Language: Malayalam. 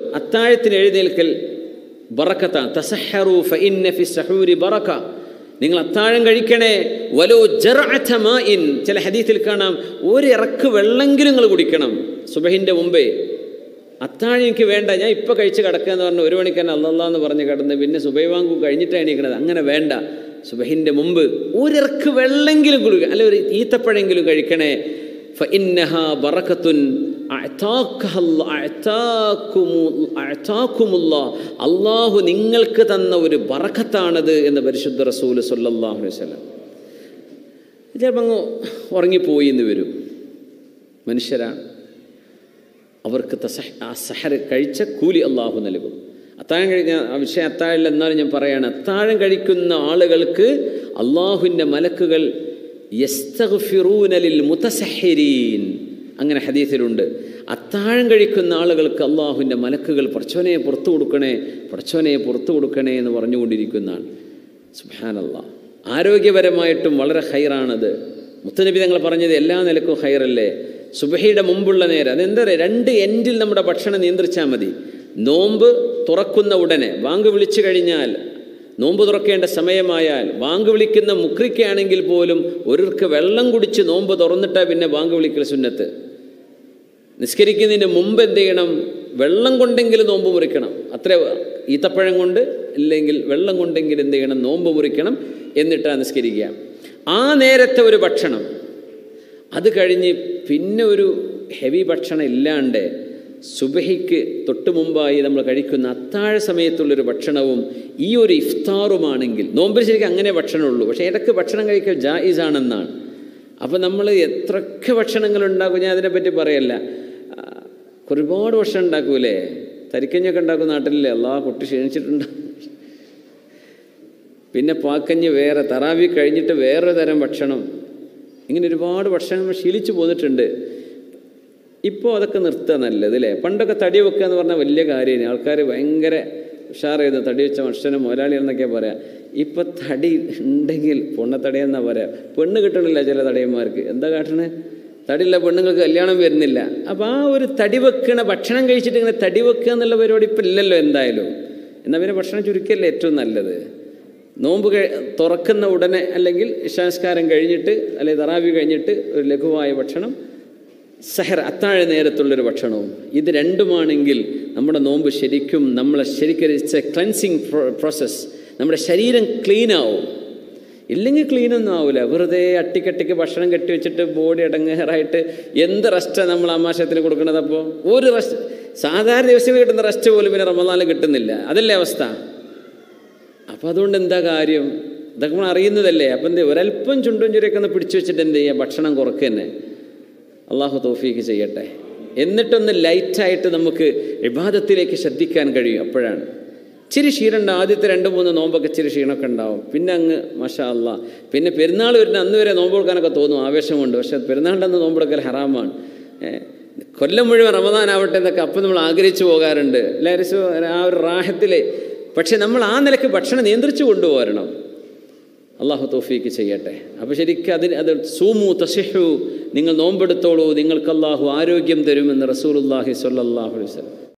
അത്താഴത്തിന് എഴുന്നേൽക്കൽ ബറക്കത്താണ് തസഹറു ഫഇന്ന ഫി സഹൂരി ബറക്ക. നിങ്ങൾ അത്താഴം കഴിക്കണേ. വലോ മാഇൻ. ചില ഹദീത്തിൽ കാണാം ഒരു ഇറക്ക് വെള്ളമെങ്കിലും നിങ്ങൾ കുടിക്കണം സുബഹിന്റെ മുമ്പേ. അത്താഴം എനിക്ക് വേണ്ട ഞാൻ ഇപ്പോൾ കഴിച്ച് കിടക്കുക എന്ന് പറഞ്ഞ് ഒരു മണിക്ക് തന്നെ അല്ലല്ലാന്ന് പറഞ്ഞ് കിടന്ന് പിന്നെ സുബൈവാങ്കു കഴിഞ്ഞിട്ടാണ് എണീക്കണത്. അങ്ങനെ വേണ്ട. സുബഹിന്റെ മുമ്പ് ഒരിറക്ക് വെള്ളമെങ്കിലും കുടിക്കുക അല്ലെ ഒരു ഈത്തപ്പഴെങ്കിലും കഴിക്കണേ. ഫഇന്നഹ ബറക്കത്തുൻ. അള്ളാഹു നിങ്ങൾക്ക് തന്ന ഒരു ബറക്കത്താണത് എന്ന് പരിശുദ്ധ റസൂൽ സല്ലാഹു വസ്ലം ചിലപ്പോൾ അങ്ങ് ഉറങ്ങിപ്പോയി എന്ന് വരും. മനുഷ്യരാണ്. അവർക്ക് സഹർ കഴിച്ച കൂലി അള്ളാഹു നൽകും. അത്താഴം കഴിഞ്ഞ വിഷയം അത്താഴില്ല എന്നാലും ഞാൻ പറയാണ് അത്താഴം കഴിക്കുന്ന ആളുകൾക്ക് അള്ളാഹുവിന്റെ മലക്കുകൾ യസ്തഫിറൂനലിൽ മുതസഹിരീൻ. അങ്ങനെ ഹദീസിലുണ്ട്. അത്താഴം കഴിക്കുന്ന ആളുകൾക്ക് അള്ളാഹുവിന്റെ മലക്കുകൾ പ്രച്ചോനയെ പുറത്തു കൊടുക്കണേ പ്രച്ചോനയെ പുറത്തു കൊടുക്കണേ എന്ന് പറഞ്ഞുകൊണ്ടിരിക്കുന്നതാണ്. സുഹാനല്ല ആരോഗ്യപരമായിട്ടും വളരെ ഹൈറാണത് മുത്തനബി തങ്ങൾ പറഞ്ഞത് എല്ലാ നിലക്കും ഹൈറല്ലേ സുബഹയുടെ മുമ്പുള്ള നേരം. അതെന്താ പറയുക രണ്ട് എൻഡിൽ നമ്മുടെ ഭക്ഷണം നിയന്ത്രിച്ചാൽ മതി. നോമ്പ് തുറക്കുന്ന ഉടനെ വാങ്ക് വിളിച്ചു കഴിഞ്ഞാൽ നോമ്പ് തുറക്കേണ്ട സമയമായാൽ വാങ്ക് വിളിക്കുന്ന മുക്രിക്കാണെങ്കിൽ പോലും ഒരിർക്ക് വെള്ളം കുടിച്ച് നോമ്പ് തുറന്നിട്ടാൽ പിന്നെ വാങ്ക് വിളിക്കൽ സുന്നത്ത്. നിസ്കരിക്കുന്നതിന് മുമ്പ് എന്ത് ചെയ്യണം? വെള്ളം കൊണ്ടെങ്കിലും നോമ്പ് മുറിക്കണം. അത്ര ഈത്തപ്പഴം കൊണ്ട് അല്ലെങ്കിൽ വെള്ളം കൊണ്ടെങ്കിലും എന്ത് ചെയ്യണം? നോമ്പ് മുറിക്കണം എന്നിട്ടാണ് നിസ്കരിക്കുക. ആ നേരത്തെ ഒരു ഭക്ഷണം. അത് കഴിഞ്ഞ് പിന്നെ ഒരു ഹെവി ഭക്ഷണം ഇല്ലാണ്ട് സുബഹിക്ക് തൊട്ട് മുമ്പായി നമ്മൾ കഴിക്കുന്ന അത്താഴ സമയത്തുള്ളൊരു ഭക്ഷണവും ഈ ഒരു ഇഫ്താറുമാണെങ്കിൽ നോമ്പിൽ ശരിക്കും അങ്ങനെ ഭക്ഷണമുള്ളൂ. പക്ഷേ ഇടയ്ക്ക് ഭക്ഷണം കഴിക്കൽ ജായിസാണെന്നാണ്. അപ്പോൾ നമ്മൾ എത്രയൊക്കെ ഭക്ഷണങ്ങൾ ഉണ്ടാക്കും? ഞാൻ അതിനെപ്പറ്റി പറയല്ല. ഒരുപാട് ഭക്ഷണം ഉണ്ടാക്കൂലേ? തരിക്കഞ്ഞൊക്കെ ഉണ്ടാക്കും നാട്ടിലല്ലേ? എല്ലാ കുട്ടി ക്ഷീണിച്ചിട്ടുണ്ട്. പിന്നെ പാക്കഞ്ഞ് വേറെ തറാവി കഴിഞ്ഞിട്ട് വേറൊരു തരം ഭക്ഷണം. ഇങ്ങനെ ഒരുപാട് ഭക്ഷണം ശീലിച്ചു പോന്നിട്ടുണ്ട്. ഇപ്പോൾ അതൊക്കെ നിർത്തുക നല്ലത് അല്ലേ പണ്ടൊക്കെ തടി വെക്കുക എന്ന് പറഞ്ഞാൽ വലിയ കാര്യമാണ്. ആൾക്കാർ ഭയങ്കര ഉഷാറായിരുന്നു തടി വെച്ച മനുഷ്യനെ മുതലാളി എന്നൊക്കെ പറയാം. ഇപ്പം തടി ഉണ്ടെങ്കിൽ പൊണ്ണത്തടി എന്നാ പറയാം? പെണ്ണ് കിട്ടണില്ല ചില തടിയന്മാർക്ക്. എന്താ കാട്ടണേ? തടിയുള്ള പെണ്ണുങ്ങൾക്ക് കല്യാണം വരുന്നില്ല. അപ്പോൾ ആ ഒരു തടി വെക്കണ ഭക്ഷണം കഴിച്ചിട്ട് ഇങ്ങനെ തടി വെക്കുക എന്നുള്ള പരിപാടി ഇപ്പം ഇല്ലല്ലോ എന്തായാലും. എന്നാൽ പിന്നെ ഭക്ഷണം ചുരുക്കല്ലേ ഏറ്റവും നല്ലത്? നോമ്പ് തുറക്കുന്ന ഉടനെ അല്ലെങ്കിൽ ഇഷാസ്കാരം കഴിഞ്ഞിട്ട് അല്ലെങ്കിൽ തറാവി കഴിഞ്ഞിട്ട് ഒരു ലഘുവായ ഭക്ഷണം സഹർ അത്താഴ നേരത്തുള്ളൊരു ഭക്ഷണവും. ഇത് രണ്ടുമാണെങ്കിൽ നമ്മുടെ നോമ്പ് ശരിക്കും നമ്മളെ ശരിക്കും ഇറ്റ്സ് എ ക്ലൻസിങ് പ്രോസസ്സ് നമ്മുടെ ശരീരം ക്ലീൻ ആവും. ഇല്ലെങ്കിൽ ക്ലീനൊന്നും ആവില്ല വെറുതെ അട്ടിക്കട്ടിക്ക് ഭക്ഷണം കെട്ടി വെച്ചിട്ട് ബോഡി അടങ്ങേറായിട്ട് എന്ത് റെസ്റ്റാണ് നമ്മൾ ആമാശയത്തിന് കൊടുക്കുന്നത് അപ്പോൾ ഒരു റെസ്റ്റ് സാധാരണ ദിവസങ്ങളിൽ കിട്ടുന്ന റെസ്റ്റ് പോലും പിന്നെ റമദാനിൽ കിട്ടുന്നില്ല. അതല്ലേ അവസ്ഥ? അപ്പോൾ അതുകൊണ്ട് എന്താ കാര്യം? ഇതൊക്കെ നമ്മൾ അറിയുന്നതല്ലേ. അപ്പം എന്ത് ഒരല്പം ചുണ്ടും ചുരിയൊക്കെ ഒന്ന് പിടിച്ചു വെച്ചിട്ട് എന്ത് ചെയ്യുക? ഭക്ഷണം കുറക്കുക തന്നെ. അള്ളാഹു തോഫീക്ക് ചെയ്യട്ടെ. എന്നിട്ടൊന്ന് ലൈറ്റായിട്ട് നമുക്ക് വിവാദത്തിലേക്ക് ശ്രദ്ധിക്കാൻ കഴിയും. അപ്പോഴാണ്. ഇച്ചിരി ക്ഷീണമുണ്ട്. ആദ്യത്തെ രണ്ട് മൂന്ന് നോമ്പൊക്കെ ഇച്ചിരി ക്ഷീണമൊക്കെ ഉണ്ടാവും. പിന്നെ അങ്ങ് മഷാ അല്ല പിന്നെ പെരുന്നാൾ വരുന്ന അന്ന് വരെ നോമ്പ് കൊടുക്കാനൊക്കെ തോന്നും. ആവേശമുണ്ട്. പക്ഷെ പെരുന്നാളിന്റെ അന്ന് നോമ്പ് കൊടുക്കൽ ഹറാമാണ്. കൊല്ലം മുഴുവൻ റമദാനാവട്ടെ എന്നൊക്കെ അപ്പം നമ്മൾ ആഗ്രഹിച്ചു പോകാറുണ്ട്. എല്ലാവരും ആ ഒരു റാഹത്തിൽ പക്ഷെ നമ്മൾ ആ നിലയ്ക്ക് ഭക്ഷണം നിയന്ത്രിച്ചു കൊണ്ടുപോരണം അള്ളാഹു തോഫീക്ക് ചെയ്യട്ടെ. അപ്പോൾ ശരിക്കും അതിന് അത് സൂമു തസിഹു നിങ്ങൾ നോമ്പെടുത്തോളൂ. നിങ്ങൾക്ക് അള്ളാഹു ആരോഗ്യം തരുമെന്ന് റസൂലുല്ലാഹി അള്ളാഹി അലൈഹി വസല്ലം.